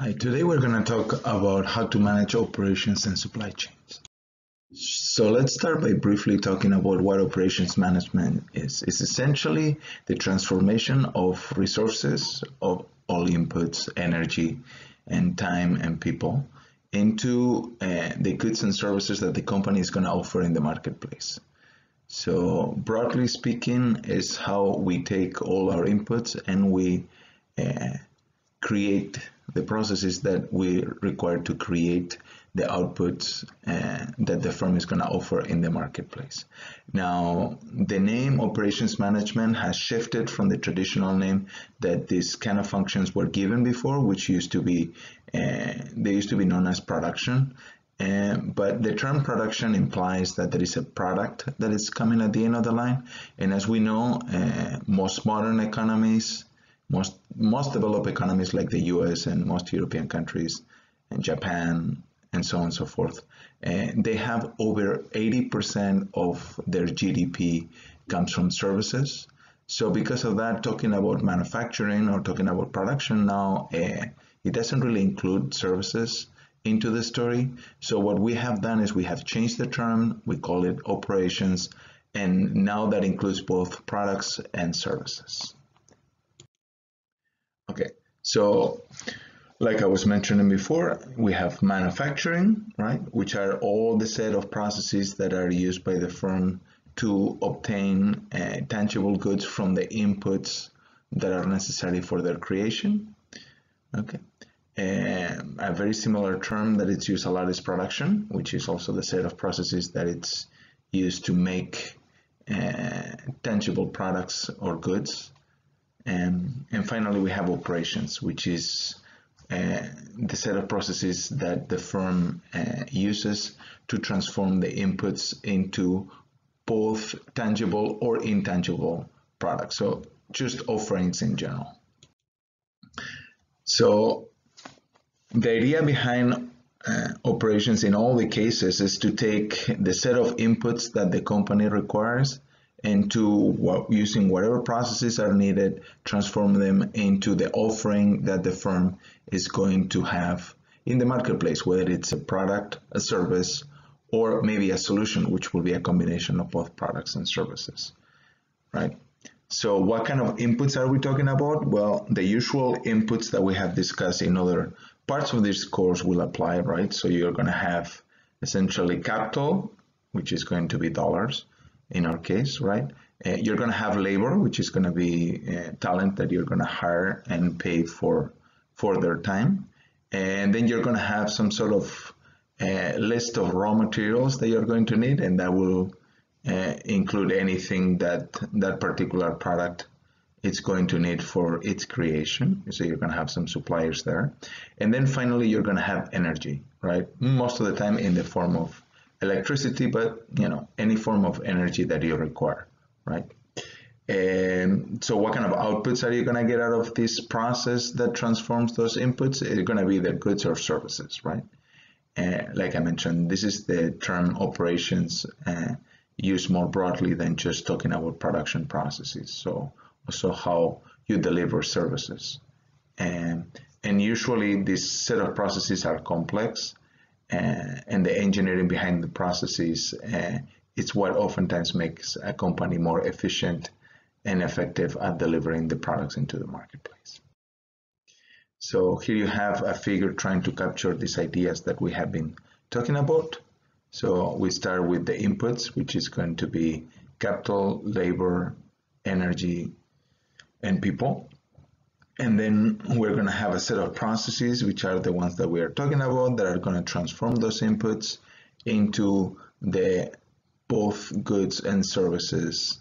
Hi, today we're going to talk about how to manage operations and supply chains. So let's start by briefly talking about what operations management is. It's essentially the transformation of resources of all inputs, energy and time and people into uh, the goods and services that the company is going to offer in the marketplace. So broadly speaking is how we take all our inputs and we uh, create the processes that we require to create the outputs uh, that the firm is going to offer in the marketplace. Now, the name operations management has shifted from the traditional name that these kind of functions were given before, which used to be uh, they used to be known as production. Uh, but the term production implies that there is a product that is coming at the end of the line. And as we know, uh, most modern economies most most developed economies like the US and most European countries and Japan and so on and so forth, and they have over 80% of their GDP comes from services. So because of that, talking about manufacturing or talking about production now, uh, it doesn't really include services into the story. So what we have done is we have changed the term, we call it operations, and now that includes both products and services. Okay, so like I was mentioning before, we have manufacturing, right, which are all the set of processes that are used by the firm to obtain uh, tangible goods from the inputs that are necessary for their creation. Okay. Um, a very similar term that it's used a lot is production, which is also the set of processes that it's used to make uh, tangible products or goods. Um, and finally, we have operations, which is uh, the set of processes that the firm uh, uses to transform the inputs into both tangible or intangible products. So just offerings in general. So the idea behind uh, operations in all the cases is to take the set of inputs that the company requires into what, using whatever processes are needed, transform them into the offering that the firm is going to have in the marketplace, whether it's a product, a service, or maybe a solution, which will be a combination of both products and services, right? So what kind of inputs are we talking about? Well, the usual inputs that we have discussed in other parts of this course will apply, right? So you're going to have essentially capital, which is going to be dollars in our case, right? Uh, you're going to have labor, which is going to be uh, talent that you're going to hire and pay for for their time, and then you're going to have some sort of uh, list of raw materials that you're going to need, and that will uh, include anything that that particular product it's going to need for its creation. So you're going to have some suppliers there, and then finally you're going to have energy, right? Most of the time in the form of electricity, but you know any form of energy that you require, right? And so what kind of outputs are you going to get out of this process that transforms those inputs? It's going to be the goods or services, right? Uh, like I mentioned, this is the term operations uh, used more broadly than just talking about production processes. So also how you deliver services. And, and usually this set of processes are complex and the engineering behind the processes uh, it's what oftentimes makes a company more efficient and effective at delivering the products into the marketplace. So here you have a figure trying to capture these ideas that we have been talking about. So we start with the inputs, which is going to be capital, labor, energy, and people. And then we're going to have a set of processes, which are the ones that we are talking about, that are going to transform those inputs into the both goods and services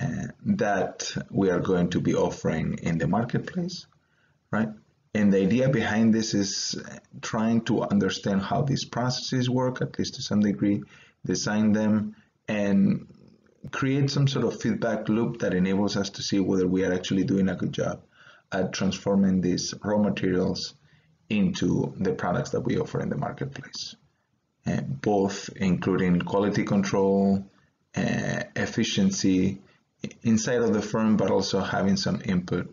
uh, that we are going to be offering in the marketplace, right? And the idea behind this is trying to understand how these processes work, at least to some degree, design them, and create some sort of feedback loop that enables us to see whether we are actually doing a good job at transforming these raw materials into the products that we offer in the marketplace, uh, both including quality control, uh, efficiency inside of the firm, but also having some input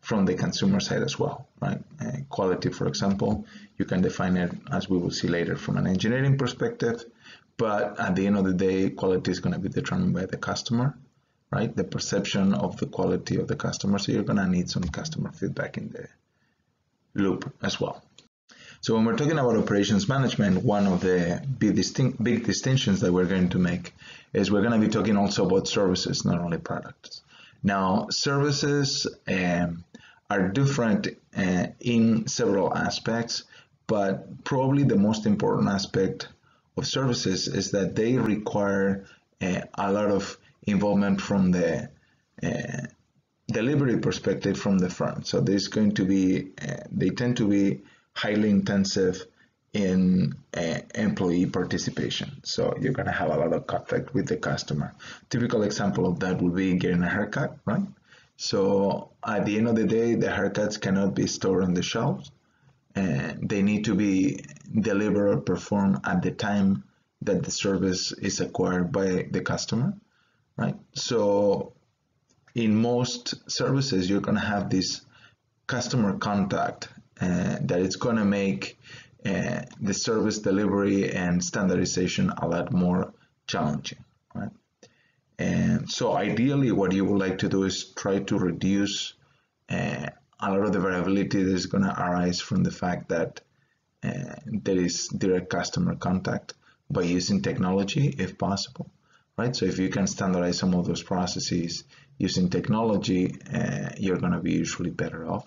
from the consumer side as well, right? Uh, quality, for example, you can define it as we will see later from an engineering perspective, but at the end of the day, quality is going to be determined by the customer, right? The perception of the quality of the customer. So you're going to need some customer feedback in the loop as well. So when we're talking about operations management, one of the big, big distinctions that we're going to make is we're going to be talking also about services, not only products. Now, services um, are different uh, in several aspects, but probably the most important aspect of services is that they require uh, a lot of involvement from the uh, delivery perspective from the front. So there's going to be, uh, they tend to be highly intensive in uh, employee participation. So you're going to have a lot of contact with the customer. Typical example of that would be getting a haircut, right? So at the end of the day, the haircuts cannot be stored on the shelves. And they need to be delivered or performed at the time that the service is acquired by the customer, right? So in most services, you're going to have this customer contact uh, that it's going to make uh, the service delivery and standardization a lot more challenging, right? And so ideally what you would like to do is try to reduce uh, a lot of the variability that is going to arise from the fact that uh, there is direct customer contact by using technology if possible, right? So if you can standardize some of those processes using technology, uh, you're going to be usually better off.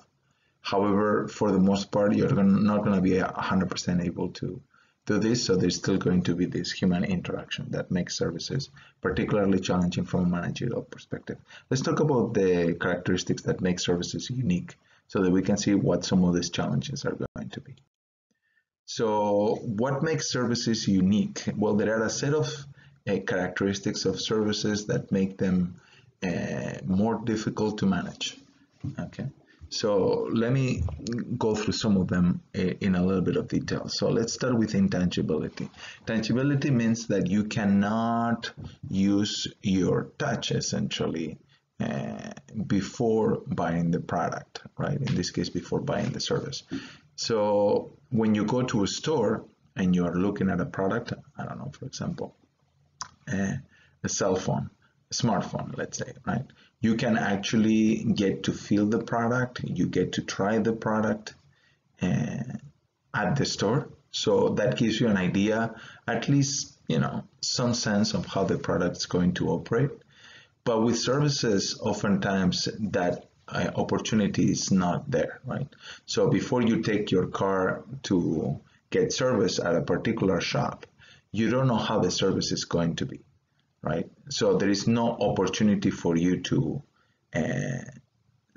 However, for the most part, you're not going to be 100% able to do this, so there's still going to be this human interaction that makes services particularly challenging from a managerial perspective. Let's talk about the characteristics that make services unique so that we can see what some of these challenges are going to be. So what makes services unique? Well, there are a set of characteristics of services that make them uh, more difficult to manage. Okay. So let me go through some of them eh, in a little bit of detail. So let's start with intangibility. Tangibility means that you cannot use your touch essentially uh, before buying the product, right? In this case, before buying the service. So when you go to a store and you are looking at a product, I don't know, for example, uh, a cell phone, a smartphone, let's say, right? you can actually get to feel the product, you get to try the product uh, at the store. So that gives you an idea, at least, you know, some sense of how the product is going to operate. But with services, oftentimes that uh, opportunity is not there, right? So before you take your car to get service at a particular shop, you don't know how the service is going to be right? So there is no opportunity for you to uh,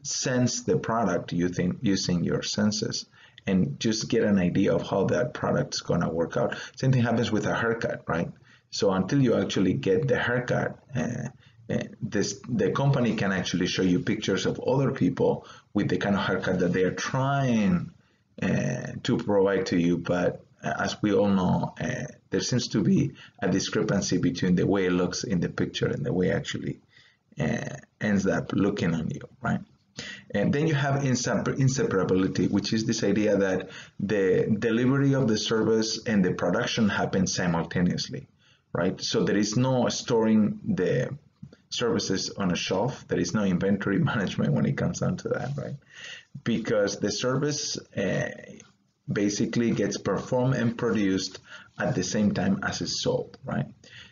sense the product using, using your senses and just get an idea of how that product is going to work out. Same thing happens with a haircut, right? So until you actually get the haircut, uh, uh, this the company can actually show you pictures of other people with the kind of haircut that they are trying uh, to provide to you, but uh, as we all know, uh, there seems to be a discrepancy between the way it looks in the picture and the way it actually uh, ends up looking on you, right? And then you have inseparability, which is this idea that the delivery of the service and the production happen simultaneously, right? So there is no storing the services on a shelf. There is no inventory management when it comes down to that, right? Because the service uh, basically gets performed and produced at the same time as it's sold, right?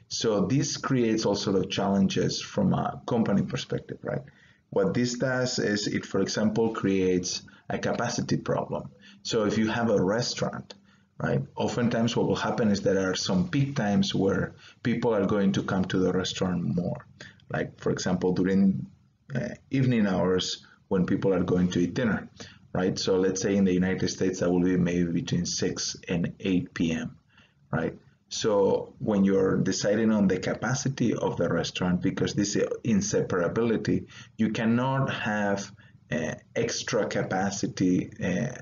So this creates all sort of challenges from a company perspective, right? What this does is it, for example, creates a capacity problem. So if you have a restaurant, right, oftentimes what will happen is there are some peak times where people are going to come to the restaurant more. Like, for example, during uh, evening hours when people are going to eat dinner right? So let's say in the United States, that will be maybe between 6 and 8 p.m., right? So when you're deciding on the capacity of the restaurant, because this is inseparability, you cannot have uh, extra capacity uh,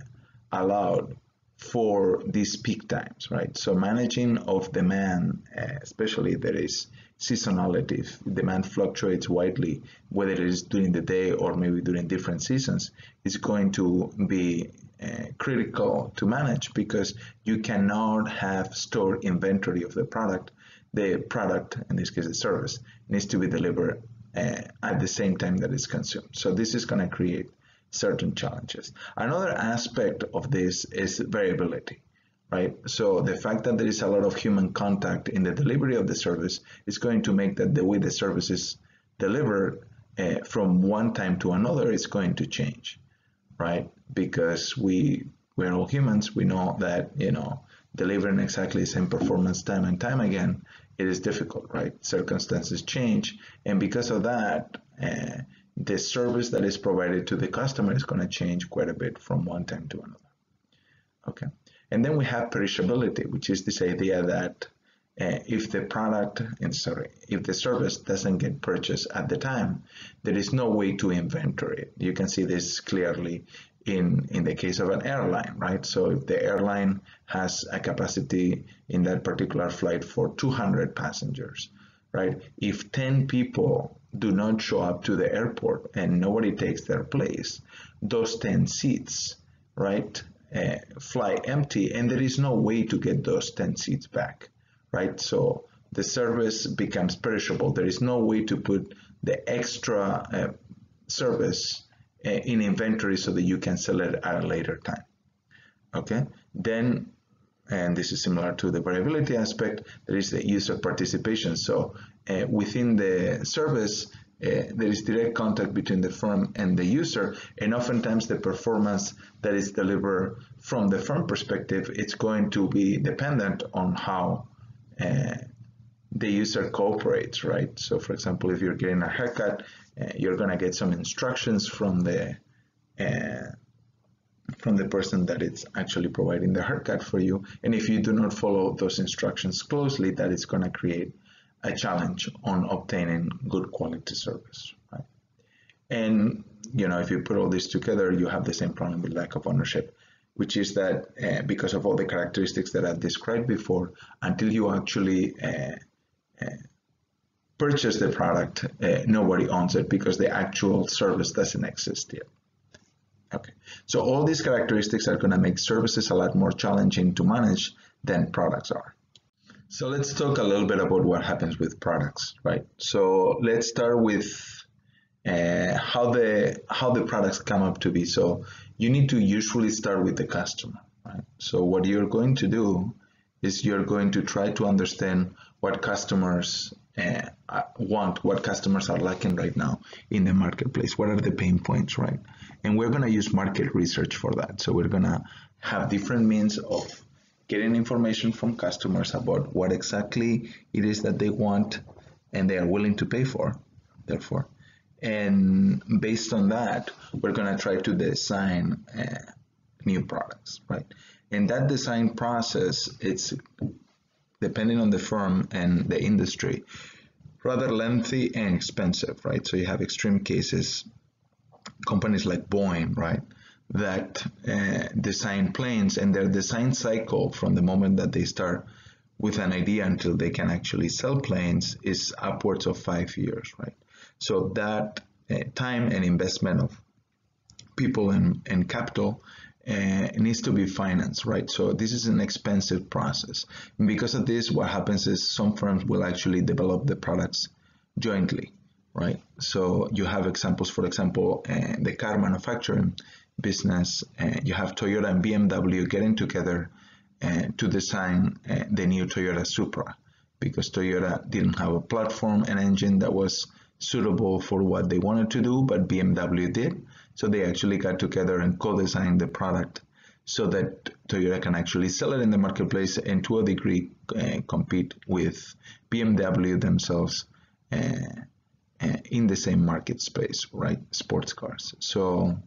allowed for these peak times, right? So managing of demand, uh, especially there is seasonality, if demand fluctuates widely, whether it is during the day or maybe during different seasons, is going to be uh, critical to manage because you cannot have stored inventory of the product. The product, in this case the service, needs to be delivered uh, at the same time that it's consumed. So this is going to create certain challenges. Another aspect of this is variability, right? So the fact that there is a lot of human contact in the delivery of the service is going to make that the way the service is delivered uh, from one time to another is going to change, right? Because we we're all humans. We know that you know delivering exactly the same performance time and time again it is difficult, right? Circumstances change, and because of that. Uh, the service that is provided to the customer is going to change quite a bit from one time to another. Okay, and then we have perishability, which is this idea that uh, if the product, and sorry, if the service doesn't get purchased at the time, there is no way to inventory it. You can see this clearly in, in the case of an airline, right? So if the airline has a capacity in that particular flight for 200 passengers, right? If 10 people do not show up to the airport and nobody takes their place, those 10 seats, right, uh, fly empty and there is no way to get those 10 seats back, right? So the service becomes perishable. There is no way to put the extra uh, service uh, in inventory so that you can sell it at a later time. Okay, then and this is similar to the variability aspect, there is the user participation. So uh, within the service, there is direct contact between the firm and the user, and oftentimes the performance that is delivered from the firm perspective, it's going to be dependent on how uh, the user cooperates, right? So, for example, if you're getting a haircut, uh, you're going to get some instructions from the uh, from the person that is actually providing the haircut for you. And if you do not follow those instructions closely, that is going to create a challenge on obtaining good quality service. Right? And you know, if you put all this together, you have the same problem with lack of ownership, which is that uh, because of all the characteristics that I've described before, until you actually uh, uh, purchase the product, uh, nobody owns it because the actual service doesn't exist yet. Okay, so all these characteristics are going to make services a lot more challenging to manage than products are. So let's talk a little bit about what happens with products, right? So let's start with uh, how the how the products come up to be. So you need to usually start with the customer, right? So what you're going to do is you're going to try to understand what customers uh, want, what customers are lacking right now in the marketplace. What are the pain points, right? And we're going to use market research for that. So we're going to have different means of getting information from customers about what exactly it is that they want and they are willing to pay for, therefore. And based on that, we're going to try to design uh, new products, right? And that design process, it's depending on the firm and the industry, rather lengthy and expensive, right? So you have extreme cases, companies like Boeing, right? That uh, design planes and their design cycle from the moment that they start with an idea until they can actually sell planes is upwards of five years, right? So that uh, time and investment of people and, and capital uh, needs to be financed, right? So this is an expensive process. And because of this, what happens is some firms will actually develop the products jointly, right? So you have examples, for example, uh, the car manufacturing business, uh, you have Toyota and BMW getting together uh, to design uh, the new Toyota Supra because Toyota didn't have a platform and engine that was suitable for what they wanted to do, but BMW did. So they actually got together and co-designed the product so that Toyota can actually sell it in the marketplace and to a degree uh, compete with BMW themselves uh, in the same market space, right? Sports cars. So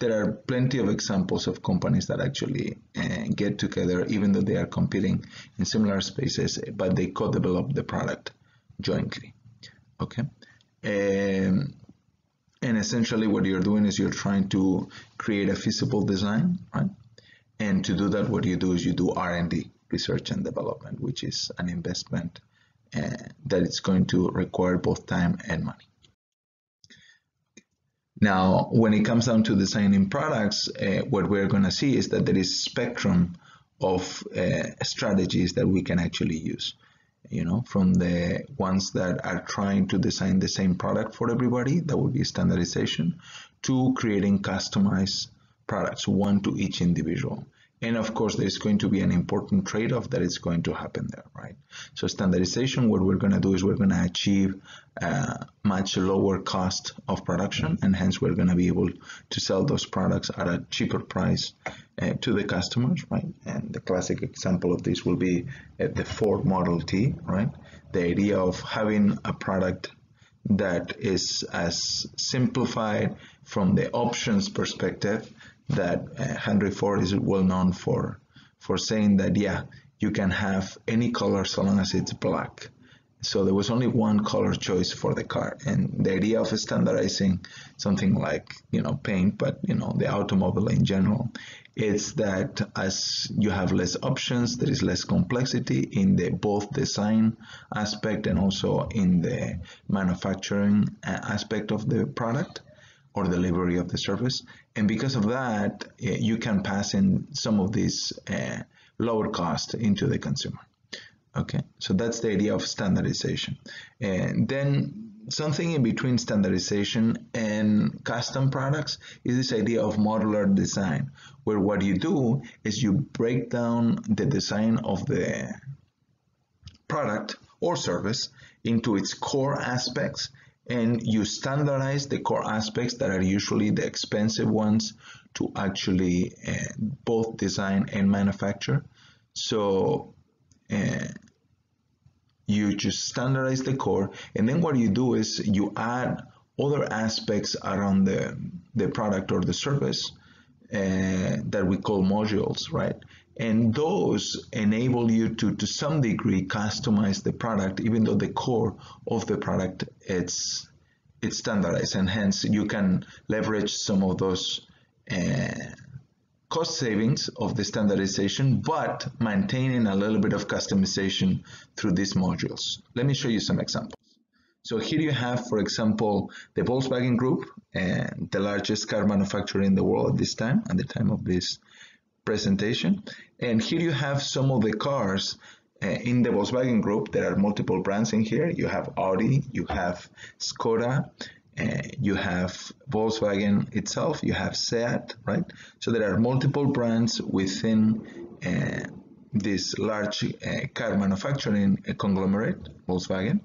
there are plenty of examples of companies that actually uh, get together even though they are competing in similar spaces but they co-develop the product jointly okay um, and essentially what you're doing is you're trying to create a feasible design right and to do that, what you do is you do R&D, research and development, which is an investment that is going to require both time and money. Now, when it comes down to designing products, uh, what we're going to see is that there is spectrum of uh, strategies that we can actually use. You know, from the ones that are trying to design the same product for everybody, that would be standardization, to creating customized products, one to each individual. And of course, there's going to be an important trade-off that is going to happen there, right? So standardization, what we're going to do is we're going to achieve a much lower cost of production, and hence we're going to be able to sell those products at a cheaper price uh, to the customers, right? And the classic example of this will be uh, the Ford Model T, right? The idea of having a product that is as simplified from the options perspective that uh, Henry Ford is well known for for saying that yeah you can have any color so long as it's black. So there was only one color choice for the car. And the idea of standardizing something like you know paint but you know the automobile in general is that as you have less options there is less complexity in the both design aspect and also in the manufacturing uh, aspect of the product or delivery of the service. And because of that, uh, you can pass in some of these uh, lower cost into the consumer. Okay, so that's the idea of standardization. And then something in between standardization and custom products is this idea of modular design, where what you do is you break down the design of the product or service into its core aspects and you standardize the core aspects that are usually the expensive ones to actually uh, both design and manufacture. So uh, you just standardize the core and then what you do is you add other aspects around the, the product or the service uh, that we call modules, right? And those enable you to, to some degree, customize the product, even though the core of the product it's it's standardized, and hence you can leverage some of those uh, cost savings of the standardization, but maintaining a little bit of customization through these modules. Let me show you some examples. So here you have, for example, the Volkswagen Group, and the largest car manufacturer in the world at this time, at the time of this presentation. And here you have some of the cars uh, in the Volkswagen Group. There are multiple brands in here. You have Audi, you have Skoda, uh, you have Volkswagen itself, you have Seat, right? So there are multiple brands within uh, this large uh, car manufacturing conglomerate, Volkswagen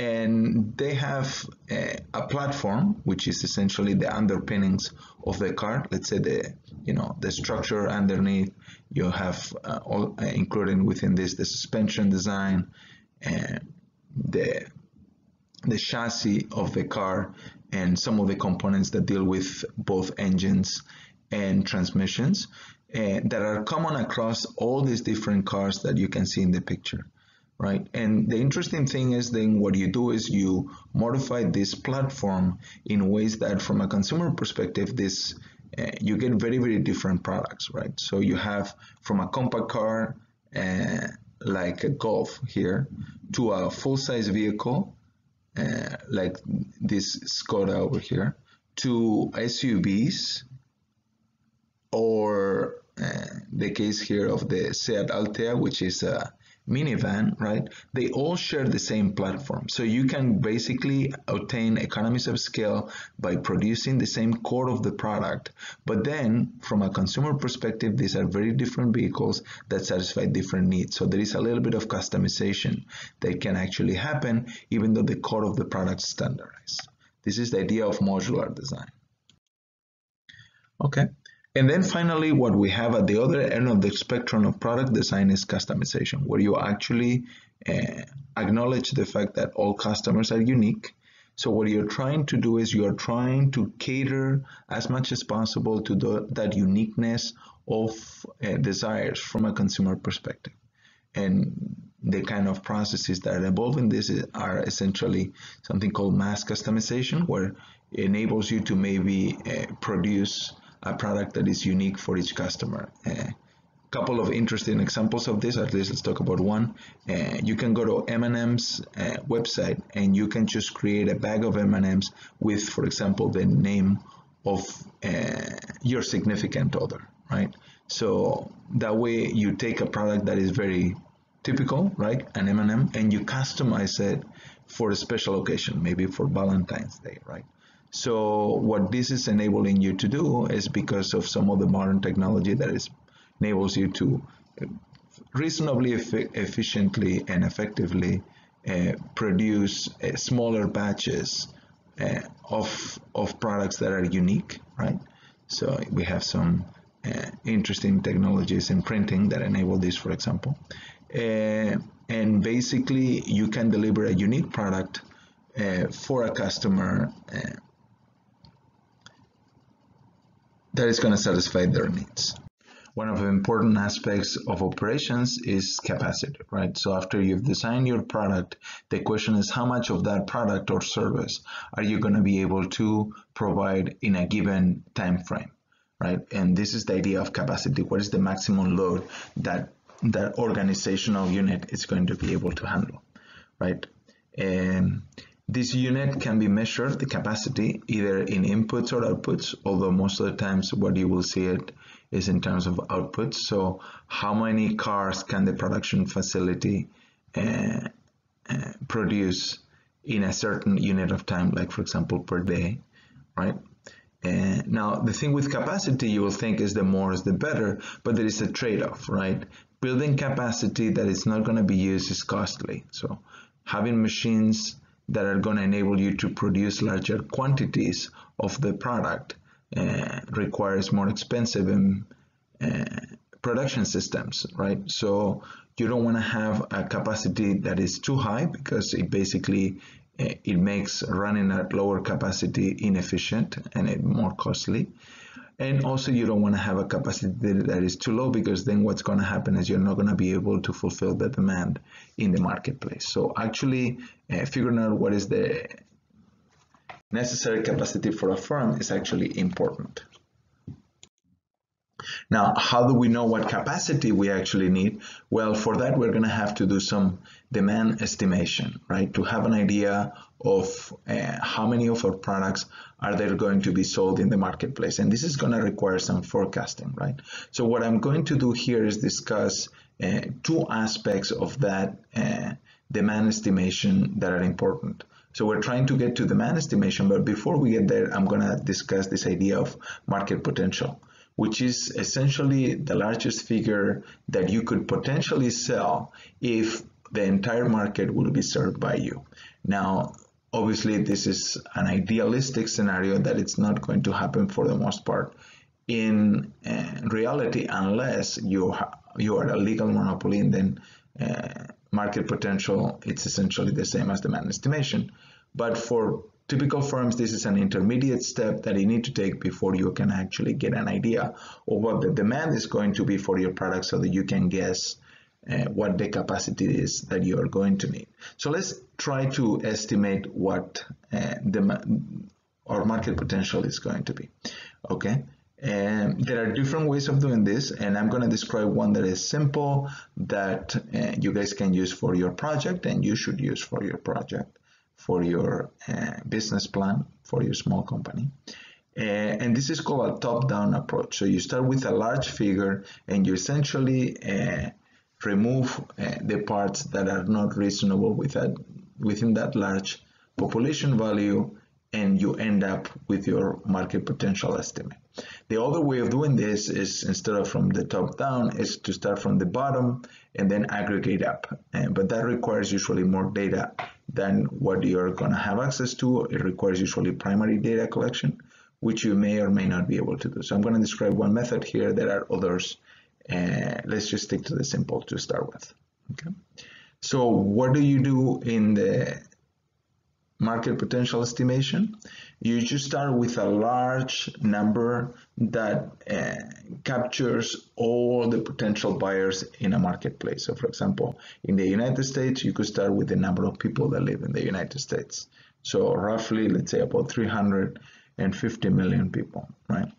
and they have a, a, platform which is essentially the underpinnings of the car. Let's say the you know the structure underneath you have uh, all uh, including within this the suspension design and the the chassis of the car and some of the components that deal with both engines and transmissions uh, that are common across all these different cars that you can see in the picture right? And the interesting thing is then what you do is you modify this platform in ways that from a consumer perspective, this uh, you get very, very different products, right? So you have from a compact car uh, like a Golf here to a full-size vehicle uh, like this Skoda over here to SUVs or uh, the case here of the Seat Altea, which is a minivan, right? They all share the same platform. So you can basically obtain economies of scale by producing the same core of the product. But then from a consumer perspective, these are very different vehicles that satisfy different needs. So there is a little bit of customization that can actually happen even though the core of the product is standardized. This is the idea of modular design. Okay. And then finally, what we have at the other end of the spectrum of product design is customization, where you actually uh, acknowledge the fact that all customers are unique. So what you're trying to do is you're trying to cater as much as possible to the, that uniqueness of uh, desires from a consumer perspective. And the kind of processes that are involved in this are essentially something called mass customization, where it enables you to maybe uh, produce a product that is unique for each customer. A couple of interesting examples of this. At least let's talk about one. You can go to M&M's website and you can just create a bag of M&M's with, for example, the name of your significant other, right? So that way you take a product that is very typical, right, an M&M, and you customize it for a special occasion, maybe for Valentine's Day, right? So what this is enabling you to do is because of some of the modern technology that is enables you to reasonably efficiently and effectively uh, produce uh, smaller batches uh, of of products that are unique, right? So we have some uh, interesting technologies in printing that enable this, for example. Uh, and basically, you can deliver a unique product uh, for a customer that is going to satisfy their needs. One of the important aspects of operations is capacity, right? So after you've designed your product, the question is how much of that product or service are you going to be able to provide in a given time frame, right? And this is the idea of capacity. What is the maximum load that that organizational unit is going to be able to handle, right? And this unit can be measured, the capacity, either in inputs or outputs, although most of the times what you will see it is in terms of outputs. So how many cars can the production facility uh, uh, produce in a certain unit of time, like for example per day, right? Uh, now the thing with capacity you will think is the more is the better, but there is a trade-off, right? Building capacity that is not going to be used is costly. So having machines that are going to enable you to produce larger quantities of the product uh, requires more expensive um, uh, production systems, right? So you don't want to have a capacity that is too high because it basically uh, it makes running at lower capacity inefficient and it more costly. And also you don't want to have a capacity that is too low because then what's going to happen is you're not going to be able to fulfill the demand in the marketplace. So actually uh, figuring out what is the necessary capacity for a firm is actually important. Now, how do we know what capacity we actually need? Well, for that, we're going to have to do some demand estimation, right? To have an idea of uh, how many of our products are there going to be sold in the marketplace. And this is going to require some forecasting, right? So what I'm going to do here is discuss uh, two aspects of that uh, demand estimation that are important. So we're trying to get to demand estimation, but before we get there, I'm going to discuss this idea of market potential, which is essentially the largest figure that you could potentially sell if the entire market will be served by you. Now, obviously, this is an idealistic scenario that it's not going to happen for the most part in uh, reality unless you you are a legal monopoly and then uh, market potential it's essentially the same as demand estimation but for typical firms this is an intermediate step that you need to take before you can actually get an idea of what the demand is going to be for your product so that you can guess uh, what the capacity is that you are going to need. So let's try to estimate what uh, the our market potential is going to be. Okay. And there are different ways of doing this, and I'm going to describe one that is simple that uh, you guys can use for your project and you should use for your project, for your uh, business plan, for your small company. Uh, and this is called a top-down approach. So you start with a large figure and you essentially uh, remove uh, the parts that are not reasonable with that, within that large population value and you end up with your market potential estimate. The other way of doing this is instead of from the top down is to start from the bottom and then aggregate up. And, but that requires usually more data than what you're going to have access to. It requires usually primary data collection, which you may or may not be able to do. So I'm going to describe one method here. There are others. Uh, let's just stick to the simple to start with. Okay. So what do you do in the market potential estimation, you just start with a large number that uh, captures all the potential buyers in a marketplace. So for example, in the United States, you could start with the number of people that live in the United States. So roughly, let's say about 350 million people, right?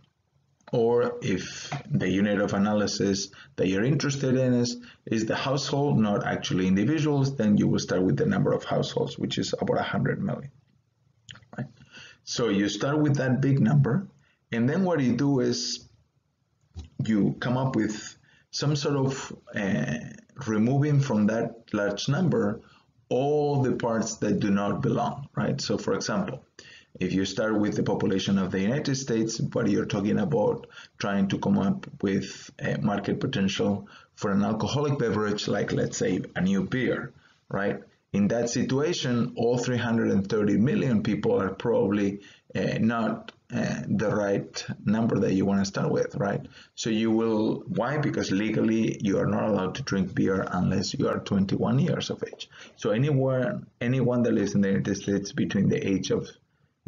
Or if the unit of analysis that you're interested in is, is the household, not actually individuals, then you will start with the number of households, which is about 100 million. Right? So you start with that big number, and then what you do is you come up with some sort of uh, removing from that large number all the parts that do not belong, right? So for example, if you start with the population of the United States, but you're talking about trying to come up with a market potential for an alcoholic beverage, like let's say a new beer, right? In that situation, all 330 million people are probably uh, not uh, the right number that you want to start with, right? So you will, why? Because legally you are not allowed to drink beer unless you are 21 years of age. So anywhere, anyone that lives in the United States between the age of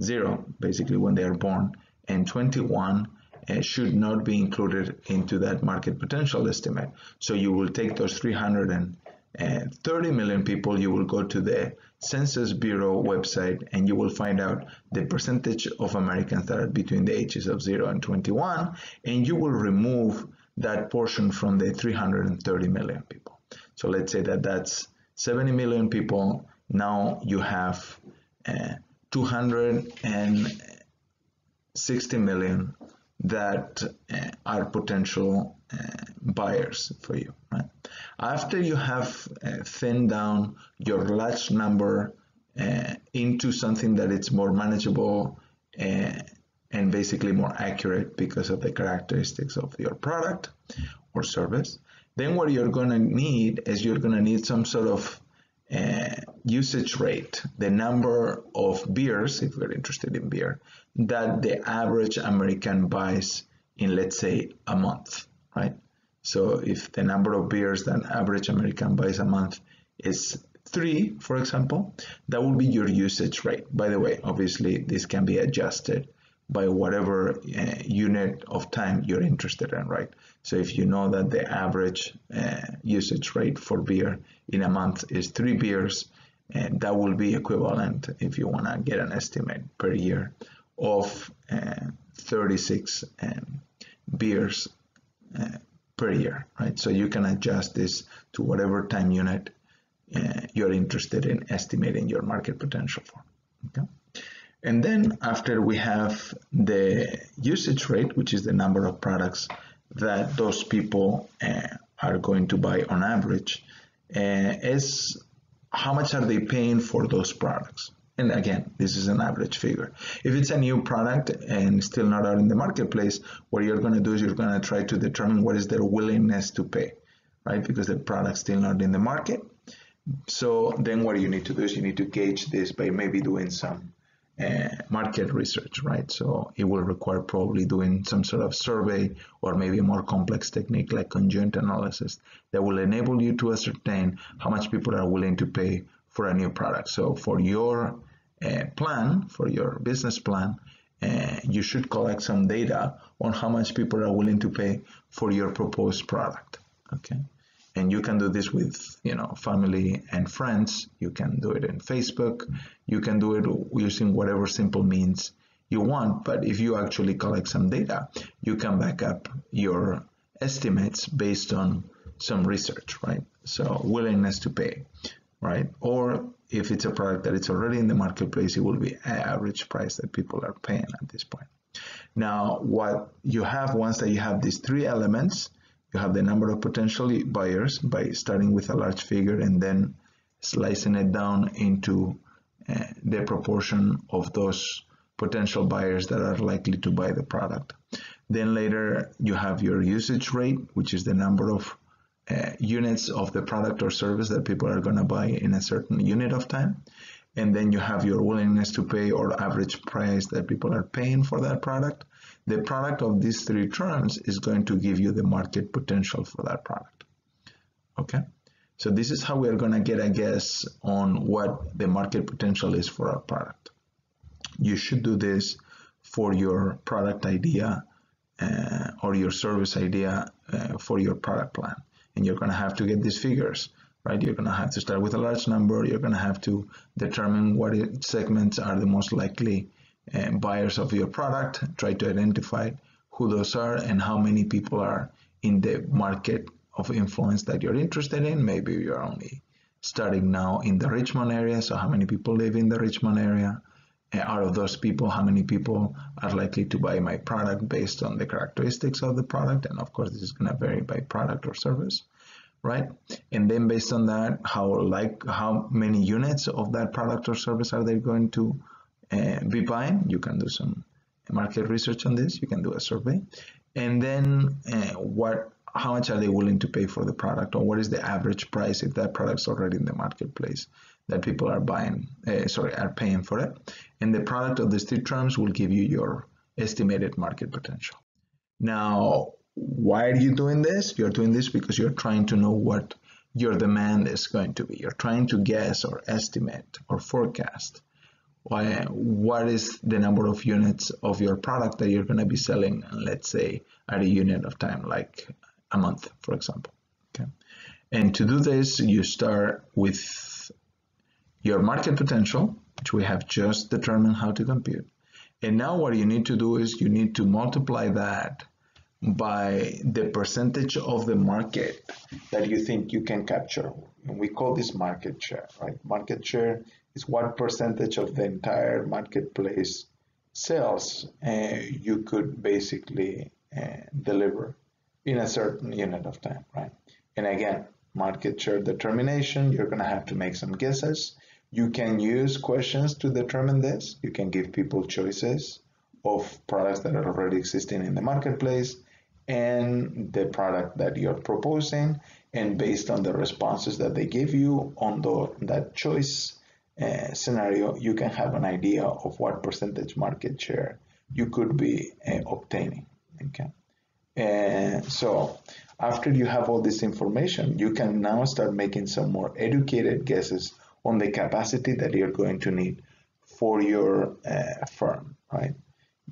zero, basically when they are born, and 21 uh, should not be included into that market potential estimate. So you will take those 330 million people, you will go to the Census Bureau website and you will find out the percentage of Americans that are between the ages of 0 and 21 and you will remove that portion from the 330 million people. So let's say that that's 70 million people. Now you have uh, 260 million that uh, are potential uh, buyers for you. Right? After you have uh, thinned down your large number uh, into something that it's more manageable uh, and basically more accurate because of the characteristics of your product or service, then what you're going to need is you're going to need some sort of uh, usage rate, the number of beers, if we're interested in beer, that the average American buys in, let's say, a month, right? So if the number of beers that average American buys a month is three, for example, that would be your usage rate. By the way, obviously this can be adjusted by whatever uh, unit of time you're interested in, right? So if you know that the average uh, usage rate for beer in a month is three beers, and that will be equivalent if you want to get an estimate per year of uh, 36 um, beers uh, per year, right? So you can adjust this to whatever time unit uh, you're interested in estimating your market potential for. Okay. And then after we have the usage rate, which is the number of products that those people uh, are going to buy on average, uh, is how much are they paying for those products? And again, this is an average figure. If it's a new product and still not out in the marketplace, what you're going to do is you're going to try to determine what is their willingness to pay, right? Because the product's still not in the market. So then what you need to do is you need to gauge this by maybe doing some uh, market research, right? So it will require probably doing some sort of survey or maybe a more complex technique like conjoint analysis that will enable you to ascertain how much people are willing to pay for a new product. So for your uh, plan, for your business plan, uh, you should collect some data on how much people are willing to pay for your proposed product. Okay and you can do this with you know family and friends. You can do it in facebook. You can do it using whatever simple means you want. But if you actually collect some data you can back up your estimates based on some research right? So willingness to pay right? Or if it's a product that it's already in the marketplace it will be average price that people are paying at this point. Now what you have once that you have these three elements you have the number of potential buyers by starting with a large figure and then slicing it down into uh, the proportion of those potential buyers that are likely to buy the product. Then later you have your usage rate, which is the number of uh, units of the product or service that people are going to buy in a certain unit of time. And then you have your willingness to pay or average price that people are paying for that product. The product of these three terms is going to give you the market potential for that product. Okay, so this is how we're going to get a guess on what the market potential is for our product. You should do this for your product idea uh, or your service idea uh, for your product plan. And you're going to have to get these figures, right? You're going to have to start with a large number. You're going to have to determine what segments are the most likely buyers of your product, try to identify who those are and how many people are in the market of influence that you're interested in. Maybe you're only starting now in the Richmond area, so how many people live in the Richmond area? And out of those people, how many people are likely to buy my product based on the characteristics of the product? And of course, this is going to vary by product or service, right? And then based on that, how like how many units of that product or service are they going to uh, buying? You can do some market research on this. You can do a survey, and then uh, what how much are they willing to pay for the product? Or what is the average price if that product's already in the marketplace that people are buying uh, sorry are paying for it? And the product of these three terms will give you your estimated market potential. Now why are you doing this? You're doing this because you're trying to know what your demand is going to be. You're trying to guess or estimate or forecast what is the number of units of your product that you're going to be selling let's say at a unit of time like a month, for example. Okay. And to do this, you start with your market potential, which we have just determined how to compute. And now what you need to do is you need to multiply that by the percentage of the market that you think you can capture. And we call this market share, right? Market share is what percentage of the entire marketplace sales uh, you could basically uh, deliver in a certain unit of time, right? And again, market share determination, you're going to have to make some guesses. You can use questions to determine this. You can give people choices of products that are already existing in the marketplace and the product that you're proposing. And based on the responses that they give you on the, that choice uh, scenario, you can have an idea of what percentage market share you could be uh, obtaining. Okay. And so after you have all this information, you can now start making some more educated guesses on the capacity that you're going to need for your uh, firm, right?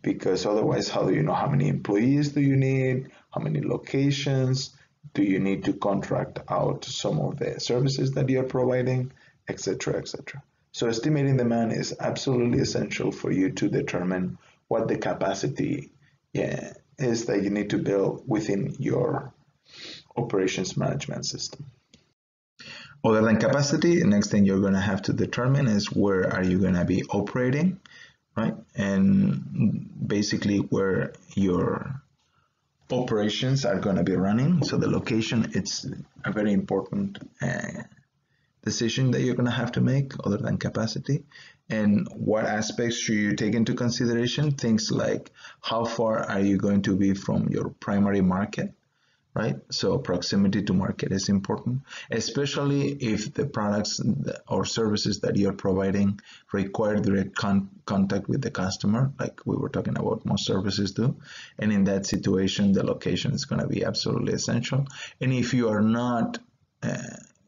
Because otherwise, how do you know how many employees do you need? How many locations? Do you need to contract out some of the services that you're providing, etc., etc. So estimating demand is absolutely essential for you to determine what the capacity yeah, is that you need to build within your operations management system. Other than capacity, the next thing you're going to have to determine is where are you going to be operating, right? And basically where your operations are going to be running. So the location, it's a very important uh, decision that you're going to have to make other than capacity? And what aspects should you take into consideration? Things like how far are you going to be from your primary market right? So proximity to market is important especially if the products or services that you're providing require direct con contact with the customer like we were talking about most services do. And in that situation the location is going to be absolutely essential. And if you are not uh,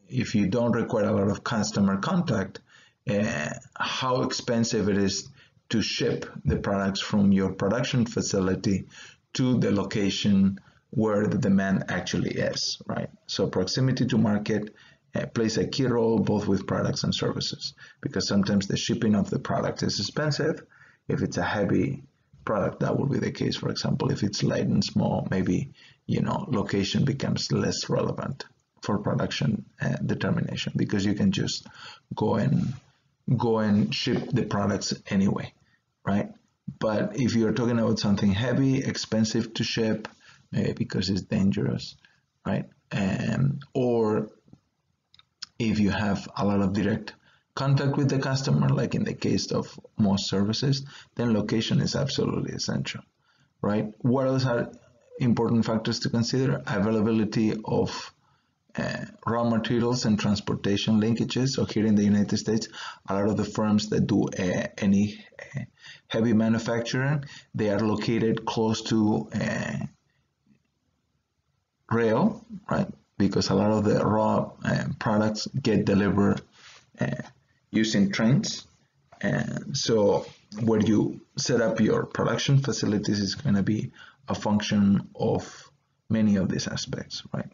if you don't require a lot of customer contact, uh, how expensive it is to ship the products from your production facility to the location where the demand actually is, right? So proximity to market uh, plays a key role both with products and services because sometimes the shipping of the product is expensive. If it's a heavy product, that will be the case. For example, if it's light and small, maybe, you know, location becomes less relevant for production uh, determination because you can just go and go and ship the products anyway, right? But if you're talking about something heavy, expensive to ship, maybe because it's dangerous, right? And or if you have a lot of direct contact with the customer, like in the case of most services, then location is absolutely essential, right? What else are important factors to consider? Availability of uh, raw materials and transportation linkages. So here in the United States, a lot of the firms that do uh, any uh, heavy manufacturing, they are located close to uh, rail, right? Because a lot of the raw uh, products get delivered uh, using trains. And so where you set up your production facilities is going to be a function of many of these aspects, right?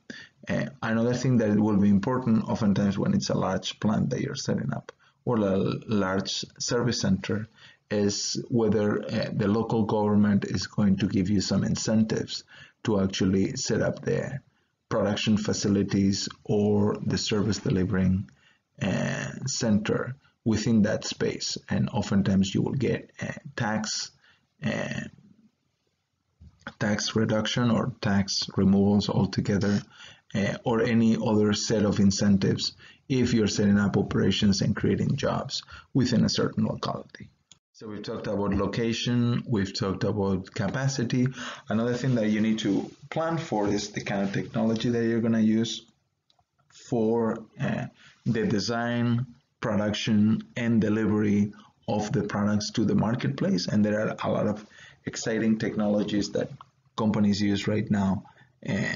Uh, another thing that will be important oftentimes when it's a large plant that you're setting up or a large service center is whether uh, the local government is going to give you some incentives to actually set up the production facilities or the service delivering uh, center within that space. And oftentimes you will get uh, tax uh, tax reduction or tax removals altogether uh, or any other set of incentives if you're setting up operations and creating jobs within a certain locality. So we've talked about location, we've talked about capacity. Another thing that you need to plan for is the kind of technology that you're going to use for uh, the design, production, and delivery of the products to the marketplace. And there are a lot of exciting technologies that companies use right now uh,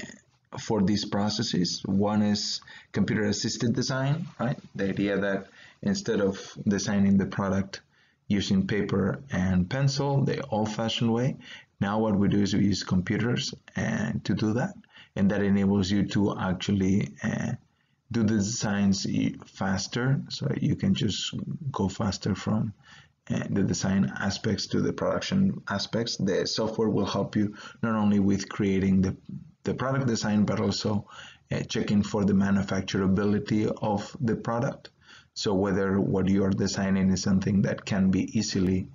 for these processes. One is computer assisted design, right? The idea that instead of designing the product using paper and pencil the old-fashioned way. Now what we do is we use computers and to do that and that enables you to actually uh, do the designs faster so you can just go faster from the design aspects to the production aspects. The software will help you not only with creating the, the product design but also uh, checking for the manufacturability of the product so whether what you are designing is something that can be easily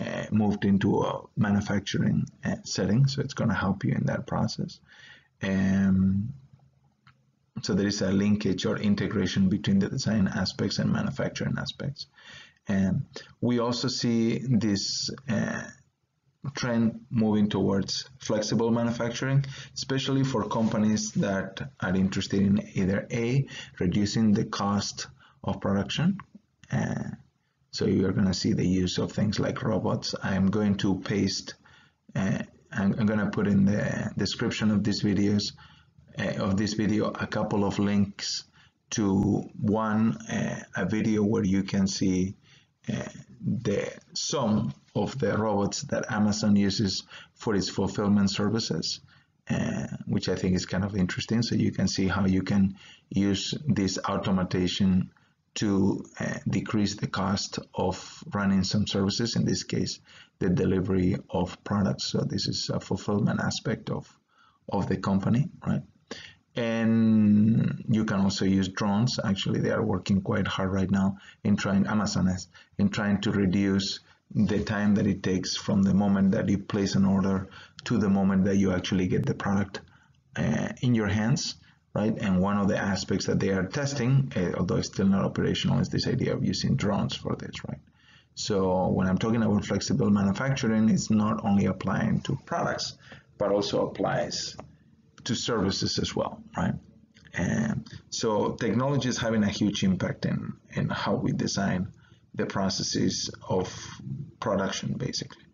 uh, moved into a manufacturing uh, setting, so it's going to help you in that process. Um, so there is a linkage or integration between the design aspects and manufacturing aspects. And we also see this uh, trend moving towards flexible manufacturing, especially for companies that are interested in either A, reducing the cost of production. Uh, so you're going to see the use of things like robots. I'm going to paste, uh, I'm, I'm going to put in the description of these videos, uh, of this video, a couple of links to one, uh, a video where you can see the some of the robots that Amazon uses for its fulfillment services. Uh, which I think is kind of interesting. So you can see how you can use this automation to uh, decrease the cost of running some services, in this case, the delivery of products. So this is a fulfillment aspect of, of the company, right? And you can also use drones. Actually, they are working quite hard right now in trying, Amazon is, in trying to reduce the time that it takes from the moment that you place an order to the moment that you actually get the product uh, in your hands right? And one of the aspects that they are testing, uh, although it's still not operational, is this idea of using drones for this, right? So when I'm talking about flexible manufacturing, it's not only applying to products, but also applies to services as well, right? And so technology is having a huge impact in, in how we design the processes of production, basically.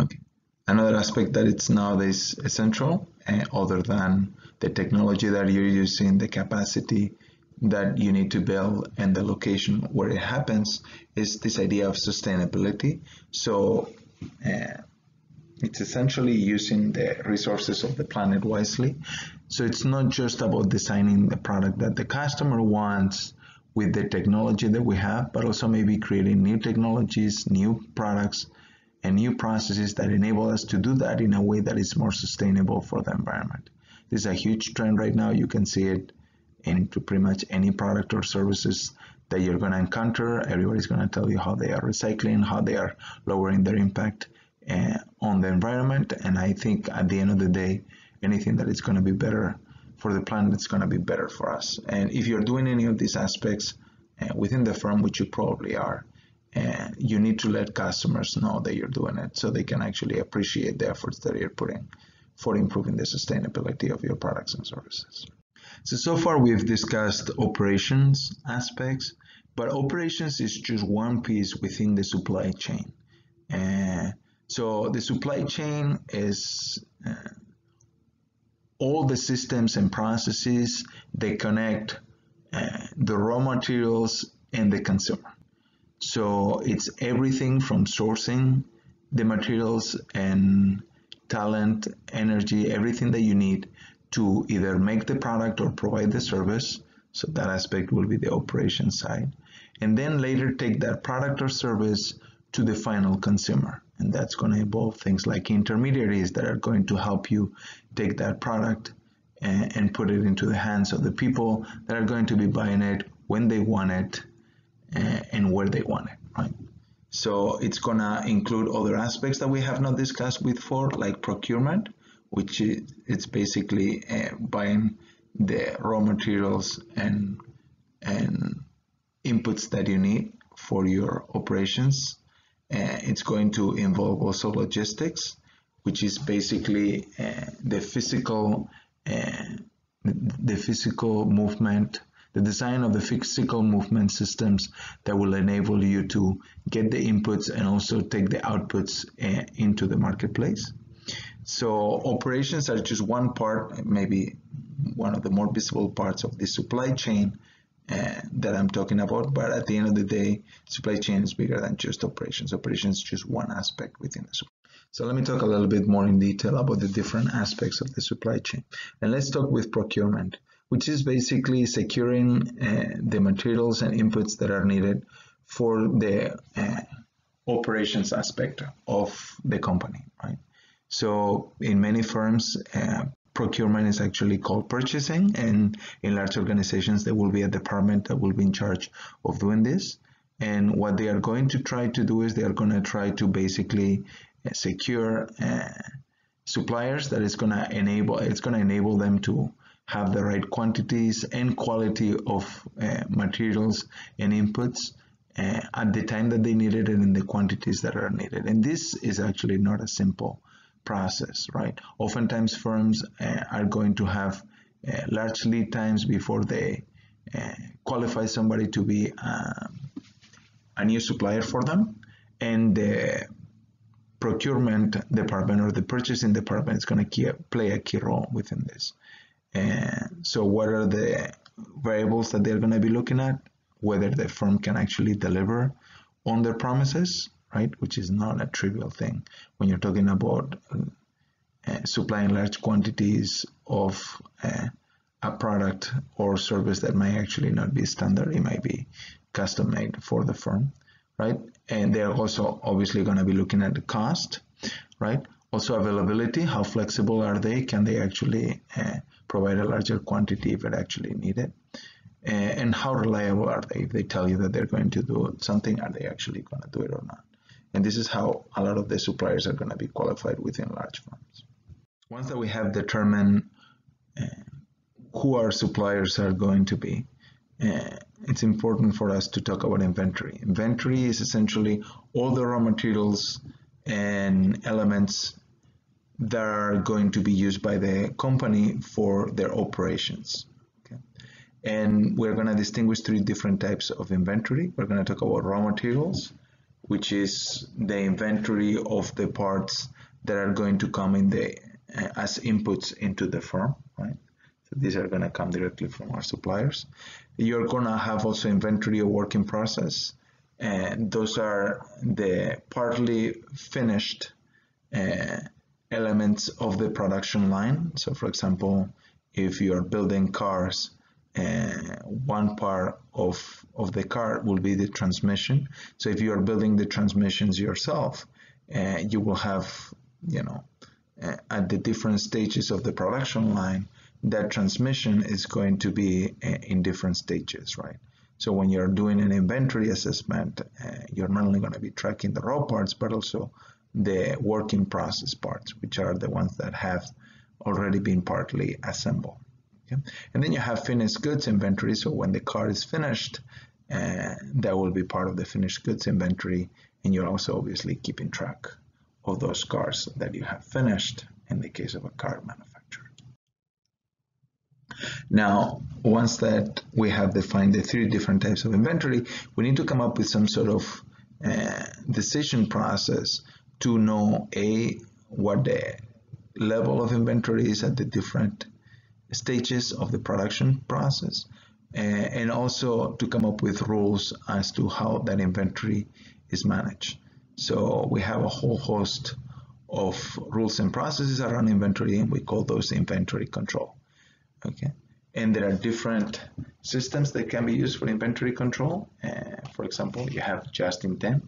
Okay. Another aspect that it's nowadays essential uh, other than the technology that you're using, the capacity that you need to build and the location where it happens is this idea of sustainability. So uh, it's essentially using the resources of the planet wisely. So it's not just about designing the product that the customer wants with the technology that we have, but also maybe creating new technologies, new products and new processes that enable us to do that in a way that is more sustainable for the environment. This is a huge trend right now. You can see it into pretty much any product or services that you're going to encounter. Everybody's going to tell you how they are recycling, how they are lowering their impact uh, on the environment. And I think at the end of the day, anything that is going to be better for the planet, it's going to be better for us. And if you're doing any of these aspects uh, within the firm, which you probably are, and you need to let customers know that you're doing it so they can actually appreciate the efforts that you're putting for improving the sustainability of your products and services. So, so far we've discussed operations aspects, but operations is just one piece within the supply chain. Uh, so the supply chain is uh, all the systems and processes that connect uh, the raw materials and the consumer. So it's everything from sourcing the materials and talent, energy, everything that you need to either make the product or provide the service. So that aspect will be the operation side. and then later take that product or service to the final consumer. And that's going to involve things like intermediaries that are going to help you take that product and, and put it into the hands of the people that are going to be buying it when they want it and, and where they want it, right? So it's gonna include other aspects that we have not discussed before, like procurement, which is it's basically uh, buying the raw materials and and inputs that you need for your operations. Uh, it's going to involve also logistics, which is basically uh, the physical uh, the physical movement the design of the physical movement systems that will enable you to get the inputs and also take the outputs uh, into the marketplace. So operations are just one part, maybe one of the more visible parts of the supply chain uh, that I'm talking about. But at the end of the day, supply chain is bigger than just operations. Operations is just one aspect within the supply. So let me talk a little bit more in detail about the different aspects of the supply chain. And let's talk with procurement which is basically securing uh, the materials and inputs that are needed for the uh, operations aspect of the company, right? So in many firms, uh, procurement is actually called purchasing, and in large organizations, there will be a department that will be in charge of doing this. And what they are going to try to do is they are going to try to basically uh, secure uh, suppliers that is going to enable it's going to enable them to have the right quantities and quality of uh, materials and inputs uh, at the time that they needed it in the quantities that are needed. And this is actually not a simple process, right? Oftentimes firms uh, are going to have uh, large lead times before they uh, qualify somebody to be um, a new supplier for them. And the procurement department or the purchasing department is going to play a key role within this. And so what are the variables that they're going to be looking at? Whether the firm can actually deliver on their promises, right? Which is not a trivial thing when you're talking about uh, supplying large quantities of uh, a product or service that may actually not be standard. It might be custom made for the firm, right? And they're also obviously going to be looking at the cost, right? Also availability, how flexible are they? Can they actually uh, provide a larger quantity if it actually needed? And how reliable are they? If they tell you that they're going to do something, are they actually going to do it or not? And this is how a lot of the suppliers are going to be qualified within large firms. Once that we have determined uh, who our suppliers are going to be, uh, it's important for us to talk about inventory. Inventory is essentially all the raw materials and elements that are going to be used by the company for their operations. Okay? And we're going to distinguish three different types of inventory. We're going to talk about raw materials, which is the inventory of the parts that are going to come in the uh, as inputs into the firm, right? So these are going to come directly from our suppliers. You're going to have also inventory or work in process, and those are the partly finished uh, elements of the production line. So for example, if you're building cars, uh, one part of, of the car will be the transmission. So if you are building the transmissions yourself, uh, you will have, you know, uh, at the different stages of the production line, that transmission is going to be uh, in different stages, right? So when you're doing an inventory assessment, uh, you're not only going to be tracking the raw parts, but also the working process parts, which are the ones that have already been partly assembled. Okay? And then you have finished goods inventory. So when the car is finished, uh, that will be part of the finished goods inventory. And you're also obviously keeping track of those cars that you have finished in the case of a car manufacturer. Now, once that we have defined the three different types of inventory, we need to come up with some sort of uh, decision process to know a what the level of inventory is at the different stages of the production process and also to come up with rules as to how that inventory is managed. So we have a whole host of rules and processes around inventory and we call those inventory control. Okay. and there are different systems that can be used for inventory control. Uh, for example, you have just-in-time,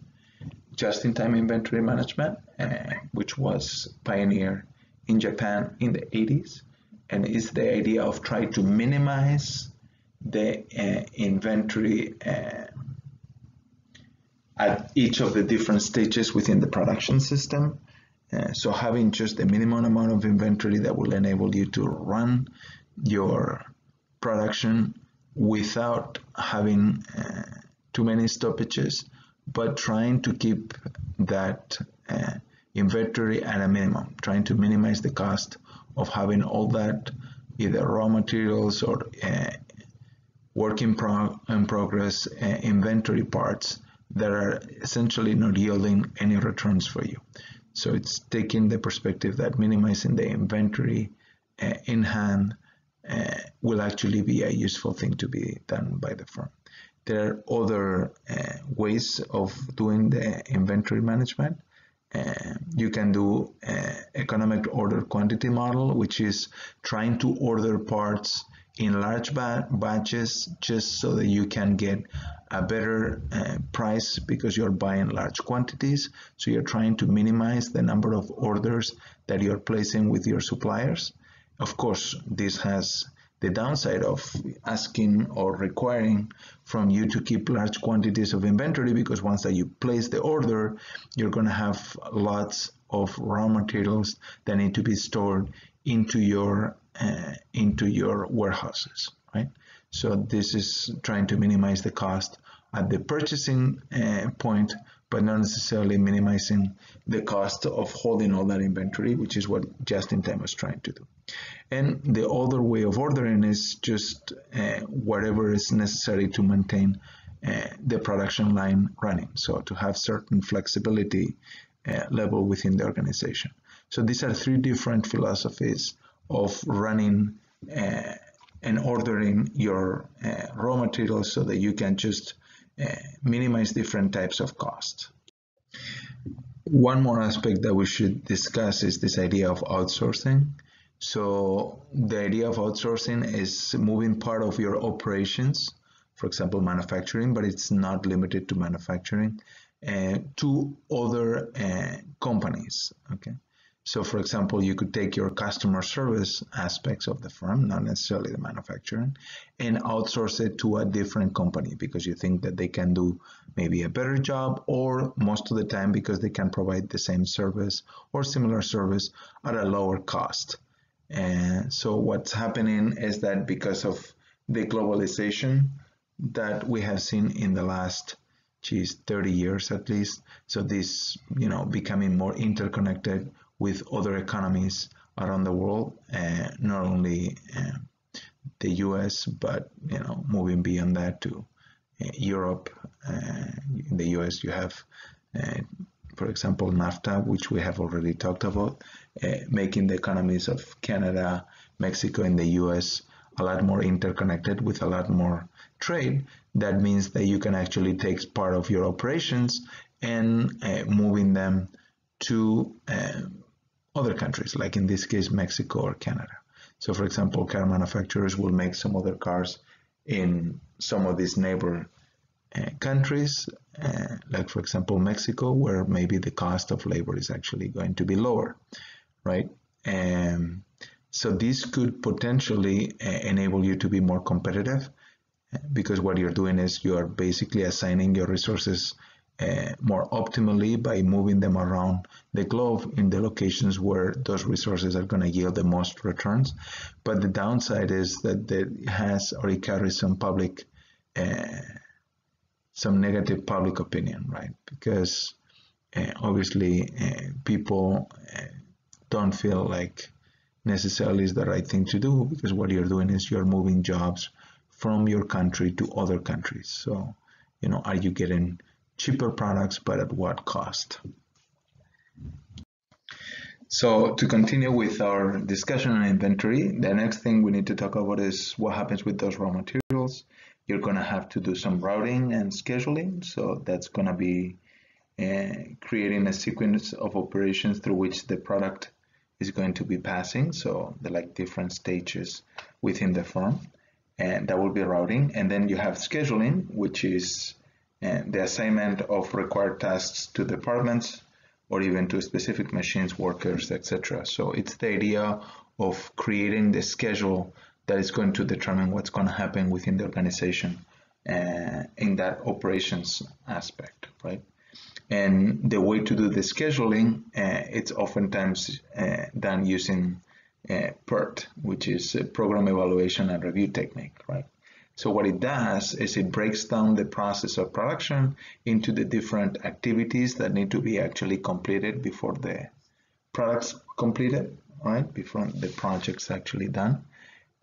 just-in-time inventory management, uh, which was pioneered in Japan in the 80s, and is the idea of trying to minimize the uh, inventory uh, at each of the different stages within the production system. Uh, so having just a minimum amount of inventory that will enable you to run your production without having uh, too many stoppages, but trying to keep that uh, inventory at a minimum, trying to minimize the cost of having all that either raw materials or uh, work in, pro in progress uh, inventory parts that are essentially not yielding any returns for you. So it's taking the perspective that minimizing the inventory uh, in hand uh, will actually be a useful thing to be done by the firm. There are other uh, ways of doing the inventory management. Uh, you can do uh, economic order quantity model, which is trying to order parts in large batches just so that you can get a better uh, price because you're buying large quantities. So you're trying to minimize the number of orders that you're placing with your suppliers. Of course, this has the downside of asking or requiring from you to keep large quantities of inventory because once that you place the order, you're going to have lots of raw materials that need to be stored into your into your warehouses, right? So this is trying to minimize the cost at the purchasing uh, point, but not necessarily minimizing the cost of holding all that inventory, which is what just-in-time was trying to do. And the other way of ordering is just uh, whatever is necessary to maintain uh, the production line running. So to have certain flexibility uh, level within the organization. So these are three different philosophies of running uh, and ordering your uh, raw materials so that you can just uh, minimize different types of cost. One more aspect that we should discuss is this idea of outsourcing. So the idea of outsourcing is moving part of your operations, for example, manufacturing, but it's not limited to manufacturing, uh, to other uh, companies. Okay. So for example, you could take your customer service aspects of the firm, not necessarily the manufacturing, and outsource it to a different company because you think that they can do maybe a better job or most of the time because they can provide the same service or similar service at a lower cost. And so what's happening is that because of the globalization that we have seen in the last geez, 30 years at least. So this, you know, becoming more interconnected with other economies around the world, uh, not only uh, the U.S. but you know moving beyond that to uh, Europe. Uh, in the U.S., you have, uh, for example, NAFTA, which we have already talked about, uh, making the economies of Canada, Mexico, and the U.S. a lot more interconnected with a lot more trade. That means that you can actually take part of your operations and moving them to other countries, like in this case, Mexico or Canada. So for example, car manufacturers will make some other cars in some of these neighbor uh, countries, uh, like for example, Mexico, where maybe the cost of labor is actually going to be lower, right? And so this could potentially uh, enable you to be more competitive uh, because what you're doing is you're basically assigning your resources uh, more optimally by moving them around the globe in the locations where those resources are going to yield the most returns. But the downside is that it has or it carries some public, uh, some negative public opinion, right? Because uh, obviously uh, people uh, don't feel like necessarily is the right thing to do because what you're doing is you're moving jobs from your country to other countries. So, you know, are you getting cheaper products, but at what cost? So to continue with our discussion on inventory, the next thing we need to talk about is what happens with those raw materials. You're going to have to do some routing and scheduling. So that's going to be uh, creating a sequence of operations through which the product is going to be passing. So the like different stages within the firm. and that will be routing. And then you have scheduling, which is the assignment of required tasks to departments or even to specific machines, workers, etc. So it's the idea of creating the schedule that is going to determine what's going to happen within the organization uh, in that operations aspect, right? And the way to do the scheduling, uh, it's oftentimes uh, done using uh, PERT, which is a program evaluation and review technique, right? So what it does is it breaks down the process of production into the different activities that need to be actually completed before the product's completed, right? Before the project's actually done.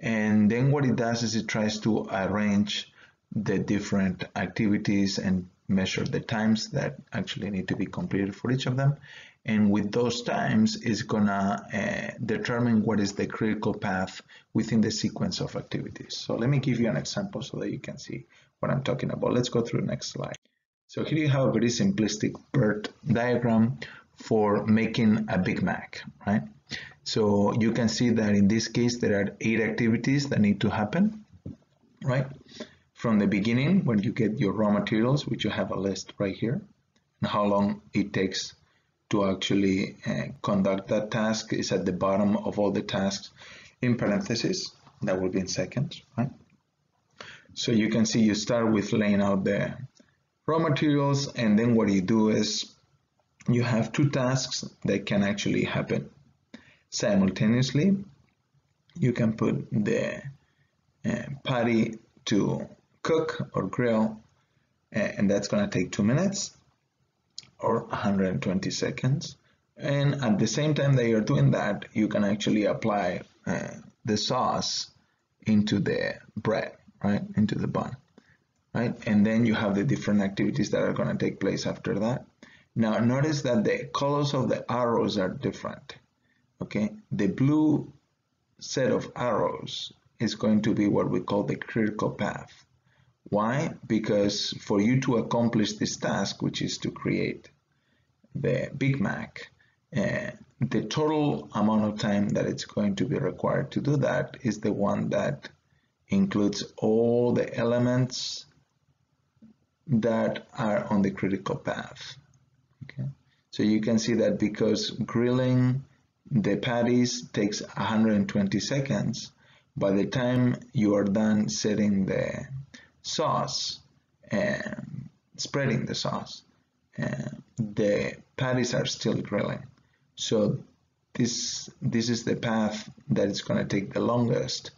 And then what it does is it tries to arrange the different activities and measure the times that actually need to be completed for each of them. And with those times, it's gonna uh, determine what is the critical path within the sequence of activities. So let me give you an example so that you can see what I'm talking about. Let's go through the next slide. So here you have a very simplistic PERT diagram for making a Big Mac, right? So you can see that in this case, there are eight activities that need to happen, right? From the beginning, when you get your raw materials, which you have a list right here, and how long it takes to actually uh, conduct that task is at the bottom of all the tasks in parentheses. That will be in seconds, right? So you can see you start with laying out the raw materials and then what you do is you have two tasks that can actually happen simultaneously. You can put the uh, patty to cook or grill and that's going to take two minutes or 120 seconds. And at the same time that you're doing that you can actually apply uh, the sauce into the bread right? Into the bun right? And then you have the different activities that are going to take place after that. Now notice that the colors of the arrows are different okay? The blue set of arrows is going to be what we call the critical path why? Because for you to accomplish this task, which is to create the Big Mac, uh, the total amount of time that it's going to be required to do that is the one that includes all the elements that are on the critical path. Okay, so you can see that because grilling the patties takes 120 seconds, by the time you are done setting the sauce and spreading the sauce. And the patties are still grilling. So this this is the path that is going to take the longest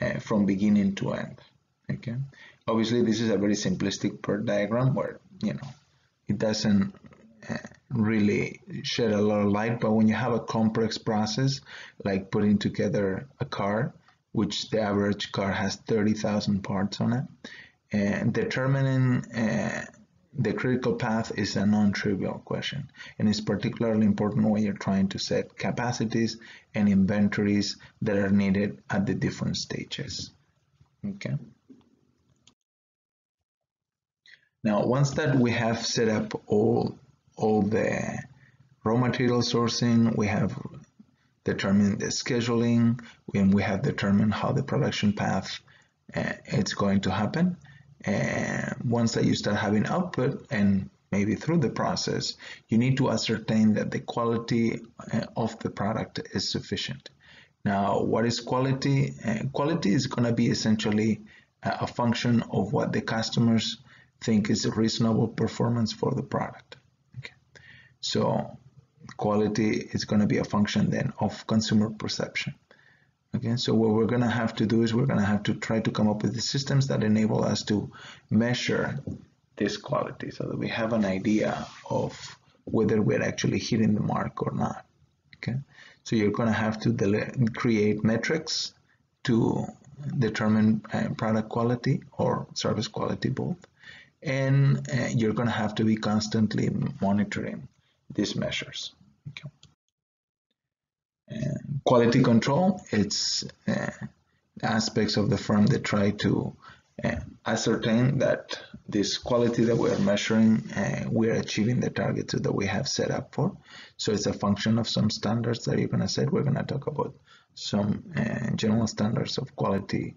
uh, from beginning to end okay? Obviously this is a very simplistic PERT diagram where you know it doesn't uh, really shed a lot of light but when you have a complex process like putting together a car which the average car has 30,000 parts on it and determining uh, the critical path is a non-trivial question and it's particularly important when you're trying to set capacities and inventories that are needed at the different stages. Okay. Now, once that we have set up all, all the raw material sourcing, we have determined the scheduling, and we have determined how the production path uh, it's going to happen and once that you start having output and maybe through the process, you need to ascertain that the quality uh, of the product is sufficient. Now, what is quality? Uh, quality is going to be essentially a function of what the customers think is a reasonable performance for the product. Okay. So quality is going to be a function then of consumer perception. Okay, so what we're going to have to do is we're going to have to try to come up with the systems that enable us to measure this quality so that we have an idea of whether we're actually hitting the mark or not. Okay, so you're going to have to create metrics to determine uh, product quality or service quality both. And uh, you're going to have to be constantly monitoring these measures. Okay quality control, it's uh, aspects of the firm that try to uh, ascertain that this quality that we are measuring, uh, we are achieving the targets that we have set up for. So it's a function of some standards that you're going to set. We're going to talk about some uh, general standards of quality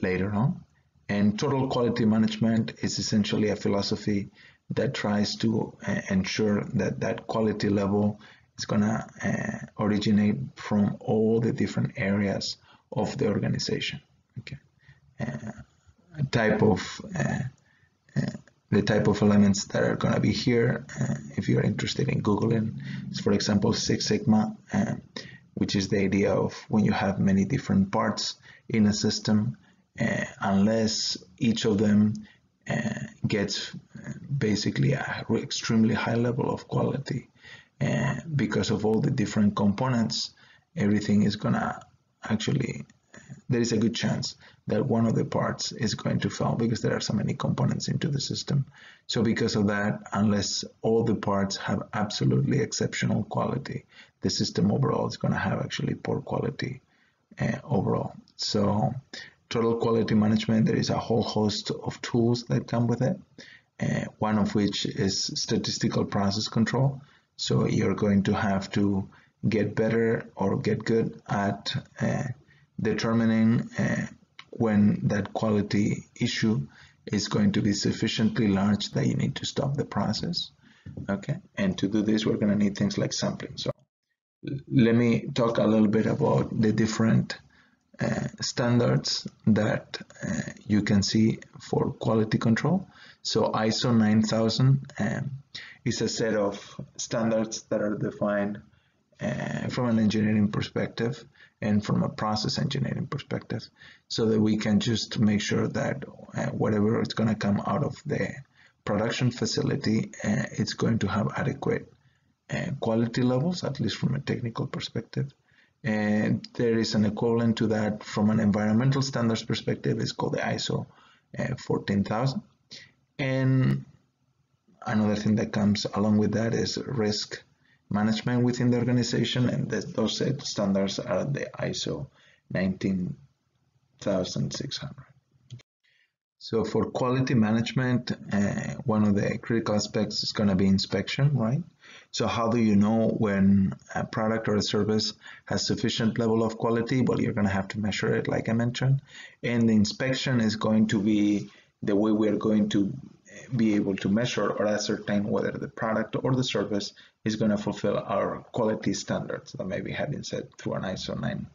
later on. And total quality management is essentially a philosophy that tries to uh, ensure that that quality level is going to uh, originate from all the different areas of the organization. Okay, uh, type of uh, uh, the type of elements that are going to be here. Uh, if you're interested in googling, is for example Six Sigma, which is the idea of when you have many different parts in a system, unless each of them Uh, gets uh, basically a extremely high level of quality. And because of all the different components everything is gonna actually there is a good chance that one of the parts is going to fail because there are so many components into the system. So because of that unless all the parts have absolutely exceptional quality the system overall is going to have actually poor quality uh, overall. So total quality management there is a whole host of tools that come with it uh, one of which is statistical process control. So you're going to have to get better or get good at uh, determining uh, when that quality issue is going to be sufficiently large that you need to stop the process. Okay, and to do this, we're going to need things like sampling. So let me talk a little bit about the different uh, standards that uh, you can see for quality control. So ISO 9000 um, is a set of standards that are defined uh, from an engineering perspective and from a process engineering perspective so that we can just make sure that uh, whatever is going to come out of the production facility uh, it's going to have adequate uh, quality levels at least from a technical perspective and there is an equivalent to that from an environmental standards perspective it's called the ISO uh, 14000 and another thing that comes along with that is risk management within the organization, and those standards are the ISO 19600. So for quality management, uh, one of the critical aspects is going to be inspection, right? So how do you know when a product or a service has sufficient level of quality? Well, you're going to have to measure it, like I mentioned. And the inspection is going to be the way we are going to be able to measure or ascertain whether the product or the service is going to fulfill our quality standards that maybe have been set through an ISO 9,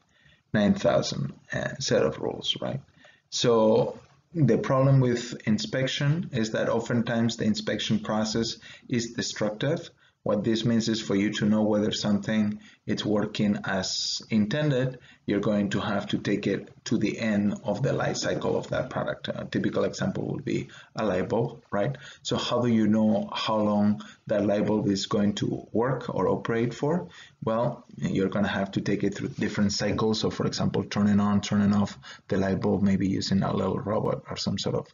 9000 uh, set of rules, right? So the problem with inspection is that oftentimes the inspection process is destructive what this means is for you to know whether something is working as intended, you're going to have to take it to the end of the life cycle of that product. A typical example would be a light bulb, right? So how do you know how long that light bulb is going to work or operate for? Well, you're going to have to take it through different cycles. So for example, turning on, turning off the light bulb, maybe using a little robot or some sort of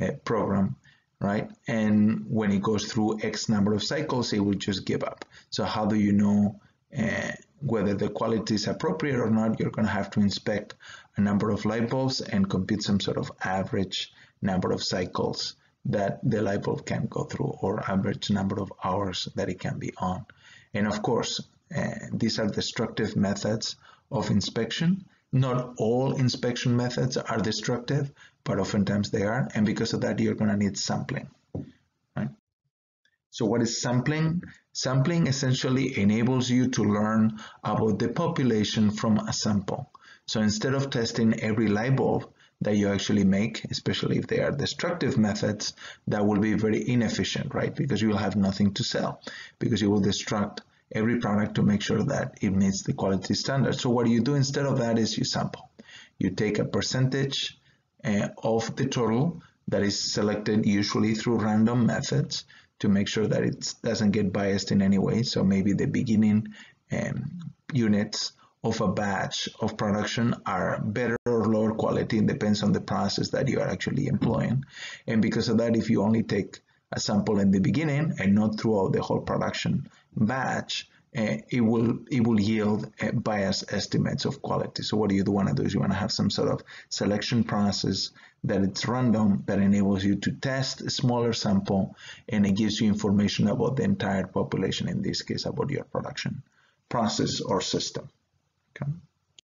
uh, program right? And when it goes through X number of cycles, it will just give up. So how do you know uh, whether the quality is appropriate or not? You're going to have to inspect a number of light bulbs and compute some sort of average number of cycles that the light bulb can go through or average number of hours that it can be on. And of course, uh, these are destructive methods of inspection. Not all inspection methods are destructive, but oftentimes they are. And because of that, you're going to need sampling. Right? So what is sampling? Sampling essentially enables you to learn about the population from a sample. So instead of testing every light bulb that you actually make, especially if they are destructive methods, that will be very inefficient, right? Because you will have nothing to sell because you will destruct every product to make sure that it meets the quality standard. So what you do instead of that is you sample. You take a percentage uh, of the total that is selected usually through random methods to make sure that it doesn't get biased in any way. So maybe the beginning um, units of a batch of production are better or lower quality. It depends on the process that you are actually employing. And because of that, if you only take a sample in the beginning and not throughout the whole production batch, uh, it will it will yield uh, biased estimates of quality. So what do you want to do is you want to have some sort of selection process that it's random that enables you to test a smaller sample and it gives you information about the entire population, in this case about your production process or system. Okay.